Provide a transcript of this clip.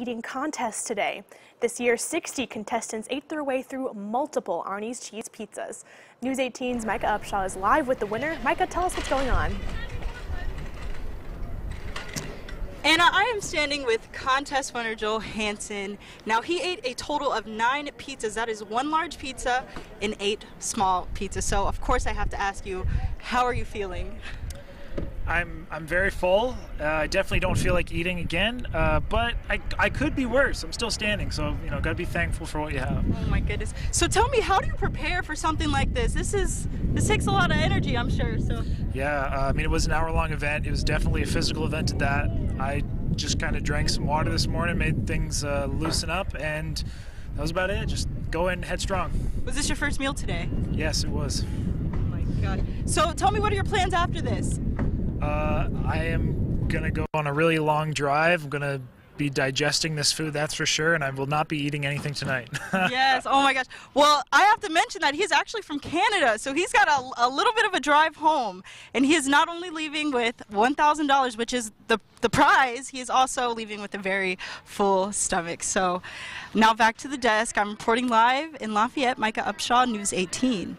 eating contest today. This year, 60 contestants ate their way through multiple Arni's Cheese pizzas. News 18's Micah Upshaw is live with the winner. Micah, tell us what's going on. Anna, I am standing with contest winner Joel Hansen. Now, he ate a total of nine pizzas. That is one large pizza and eight small pizzas. So, of course, I have to ask you, how are you feeling? I'm I'm very full. Uh, I definitely don't feel like eating again, uh, but I, I could be worse. I'm still standing, so you know, gotta be thankful for what you have. Oh my goodness! So tell me, how do you prepare for something like this? This is this takes a lot of energy, I'm sure. So yeah, uh, I mean, it was an hour-long event. It was definitely a physical event at that. I just kind of drank some water this morning, made things uh, loosen up, and that was about it. Just go in headstrong. Was this your first meal today? Yes, it was. Oh my god! So tell me, what are your plans after this? Uh, I am gonna go on a really long drive. I'm gonna be digesting this food, that's for sure, and I will not be eating anything tonight. yes. Oh my gosh. Well, I have to mention that he's actually from Canada, so he's got a, a little bit of a drive home, and he is not only leaving with $1,000, which is the the prize, he is also leaving with a very full stomach. So, now back to the desk. I'm reporting live in Lafayette. Micah Upshaw, News 18.